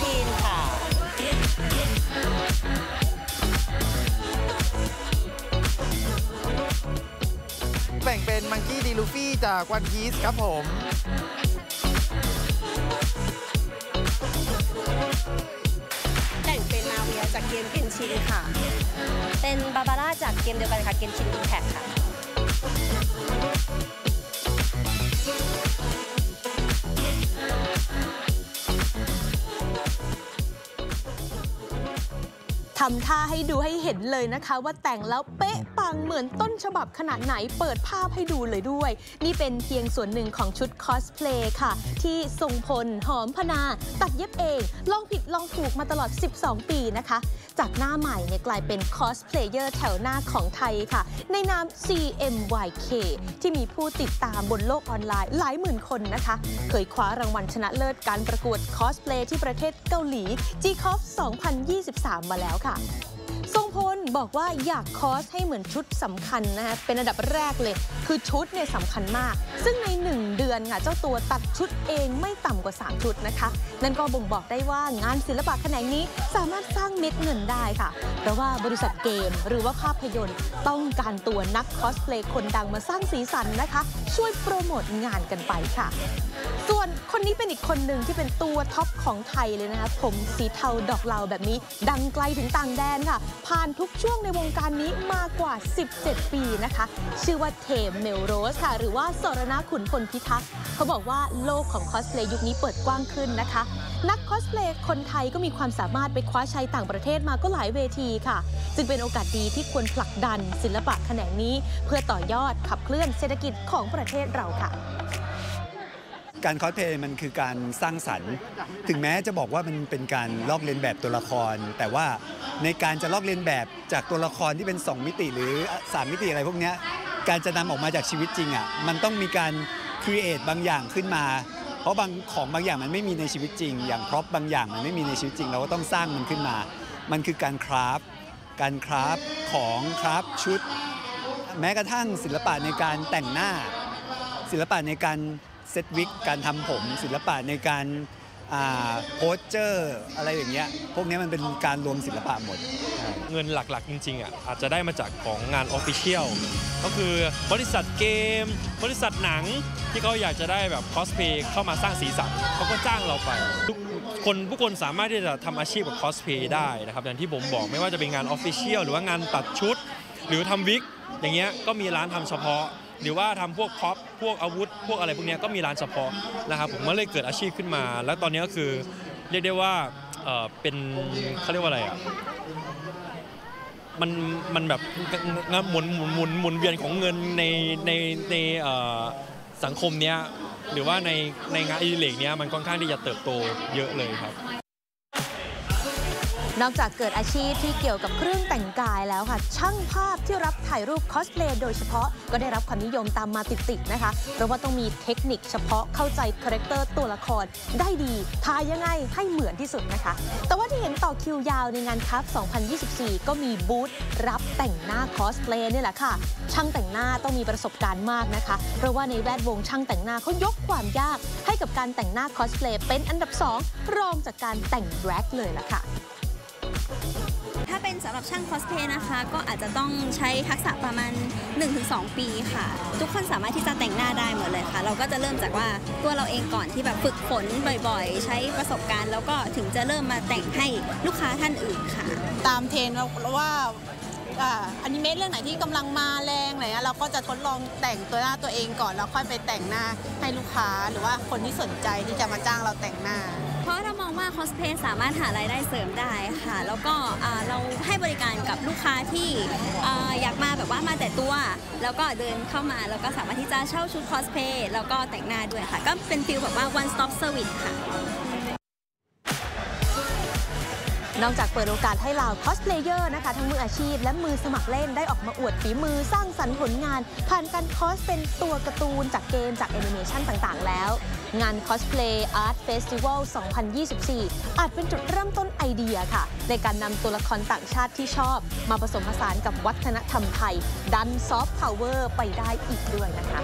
ทีนค่ะ แบ่งเป็นมังกี้ดีลูฟี่จากวันพีซครับผมแต่งเป็นนาเวียจากเกมเกนชินค่ะ เป็นบาบาร่าจากเกมเดียวกันค่ะ เกนชินอิมแพคค่ะ ทำท่าให้ดูให้เห็นเลยนะคะ ว่าแต่งแล้วเป๊ะปังเหมือนต้นฉบับขนาดไหนเปิดภาพให้ดูเลยด้วย นี่เป็นเพียงส่วนหนึ่งของชุดคอสเพลย์ค่ะ ที่ทรงพล หอมพนา ตัดเย็บเอง ลองผิดลองถูกมาตลอด 12 ปีนะคะ จากหน้าใหม่เนี่ยกลายเป็นคอสเพลเยอร์แถวหน้าของไทยค่ะ ในนาม CMYK ที่มีผู้ติดตามบนโลกออนไลน์หลายหมื่นคนนะคะ เคยคว้ารางวัลชนะเลิศการประกวดคอสเพลย์ที่ประเทศเกาหลี G-COF 2023 มาแล้วค่ะ บอกว่าอยากคอสให้เหมือนชุดสำคัญนะคะเป็นอันดับแรกเลย คือชุดเนี่ยสำคัญมาก ซึ่งใน 1 เดือนค่ะเจ้าตัวตัดชุดเองไม่ต่ำกว่า 3 ชุดนะคะ นั่นก็บ่งบอกได้ว่างานศิลปะแขนงนี้สามารถสร้างเม็ดเงินได้ค่ะ เพราะว่าบริษัทเกมหรือว่าภาพยนตร์ต้องการตัวนักคอสเพลย์คนดังมาสร้างสีสันนะคะ ช่วยโปรโมทงานกันไปค่ะ ส่วนคนนี้เป็นอีกคนหนึ่งที่เป็นตัวท็อปของไทยเลยนะคะ ผมสีเทาดอกเลาแบบนี้ ดังไกลถึงต่างแดนค่ะ ผ่านทุกช่วงในวงการนี้มากกว่า 17 ปีนะคะ ชื่อว่าเทมเมลโรสค่ะ หรือว่าสรณะขุนพลพิทักษ์เขาบอกว่าโลกของคอสเพลย์ยุคนี้เปิดกว้างขึ้นนะคะ นักคอสเพลย์คนไทยก็มีความสามารถไปคว้าชัยต่างประเทศมาก็หลายเวทีค่ะ จึงเป็นโอกาสดีที่ควรผลักดันศิลปะแขนงนี้ เพื่อต่อยอดขับเคลื่อนเศรษฐกิจของประเทศเราค่ะ การคอสเพลย์มันคือการสร้างสรรค์ ถึงแม้จะบอกว่ามันเป็นการลอกเลียนแบบตัวละคร แต่ว่าในการจะลอกเลียนแบบจากตัวละครที่เป็น 2 มิติหรือ 3 มิติอะไรพวกนี้การจะนำออกมาจากชีวิตจริงอะมันต้องมีการ create บางอย่างขึ้นมา เพราะบางของบางอย่างมันไม่มีในชีวิตจริง อย่าง prop บางอย่างมันไม่มีในชีวิตจริง เราก็ต้องสร้างมันขึ้นมา มันคือการ craft การ craft ของ craft ชุด แม้กระทั่งศิลปะในการแต่งหน้า ศิลปะในการ เซตวิกการทำผมศิลปะในการ posture อะไรอย่างเงี้ยพวกนี้มันเป็นการรวมศิลปะหมด เงินหลักๆ จริงๆอะอาจจะได้มาจากของงาน official ก็คือบริษัทเกม บริษัทหนังที่เขาอยากจะได้แบบคอสเพลย์เข้ามาสร้างสีสันเขาก็จ้างเราไปทุกคนผู้คนสามารถที่จะทำอาชีพกับคอสเพลย์ได้นะครับอย่างที่ผมบอกไม่ว่าจะเป็นงาน official หรือว่างานตัดชุด หรือทำวิกอย่างเงี้ยก็มีร้านทำเฉพาะ หรือว่าทำพวกพ็อปพวกอาวุธ พวกอะไรพวกนี้ก็มีร้านเฉพาะนะครับผมก็เลยเกิดอาชีพขึ้นมา แล้วตอนนี้ก็คือเรียกได้ว่าเป็นเขาเรียกว่าอะไรอะมันมันแบบงหมุนหมุนหมุนหมุนเวียนของเงินในในในสังคมเนี้ยหรือว่าในในงานอดิเรกเนี้ยมันค่อนข้างที่จะเติบโตเยอะเลยครับ นอกจากเกิดอาชีพที่เกี่ยวกับเครื่องแต่งกายแล้วค่ะ ช่างภาพที่รับ ถ่ายรูปคอสเพลย์โดยเฉพาะก็ได้รับความนิยมตามมาติดๆนะคะ เพราะว่าต้องมีเทคนิคเฉพาะเข้าใจคาแรคเตอร์ตัวละครได้ดีถ่ายยังไงให้เหมือนที่สุดนะคะ แต่ว่าที่เห็นต่อคิวยาวในงาน CAF 2024 ก็มีบูธรับแต่งหน้าคอสเพลย์นี่แหละค่ะ ช่างแต่งหน้าต้องมีประสบการณ์มากนะคะ เพราะว่าในแวดวงช่างแต่งหน้าเขายกความยาก ให้กับการแต่งหน้าคอสเพลย์เป็นอันดับสองรองจากการแต่ง drag เลยล่ะค่ะ เป็นสำหรับช่างคอสเพลย์นะคะ ก็อาจจะต้องใช้ทักษะประมาณ 1-2 ปีค่ะ ทุกคนสามารถที่จะแต่งหน้าได้หมดเลยค่ะ เราก็จะเริ่มจากว่าตัวเราเองก่อนที่แบบฝึกฝนบ่อยๆ ใช้ประสบการณ์ แล้วก็ถึงจะเริ่มมาแต่งให้ลูกค้าท่านอื่นค่ะ ตามเทรนด์เราว่า อ่าอนิเมะเรื่องไหนที่กำลังมาแรงอะไรเงี้ยเราก็จะทดลองแต่งตัวหน้าตัวเองก่อนแล้วค่อยไปแต่งหน้าให้ลูกค้าหรือว่าคนที่สนใจที่จะมาจ้างเราแต่งหน้า เพราะเรามองว่าคอสเพลย์สามารถหารายได้เสริมได้ค่ะ แล้วก็เราให้บริการกับลูกค้าที่อ่าอยากมาแบบว่ามาแต่ตัว แล้วก็เดินเข้ามาแล้วก็สามารถที่จะเช่าชุดคอสเพลย์แล้วก็แต่งหน้าด้วยค่ะ ก็เป็น feel แบบว่า one stop service ค่ะ นอกจากเปิดโอกาสให้เหล่าคอสเพลเยอร์นะคะทั้งมืออาชีพ และมือสมัครเล่นได้ออกมาอวดฝีมือสร้างสรรค์ผลงาน ผ่านการคอสเป็นตัวการ์ตูนจากเกมจากแอนิเมชันต่างๆ แล้ว งาน Cosplay Art Festival 2024 อาจเป็นจุดเริ่มต้นไอเดียค่ะ ในการนำตัวละครต่างชาติที่ชอบ มาผสมผสานกับวัฒนธรรมไทย ดันซอฟต์พาวเวอร์ไปได้อีกด้วยนะคะ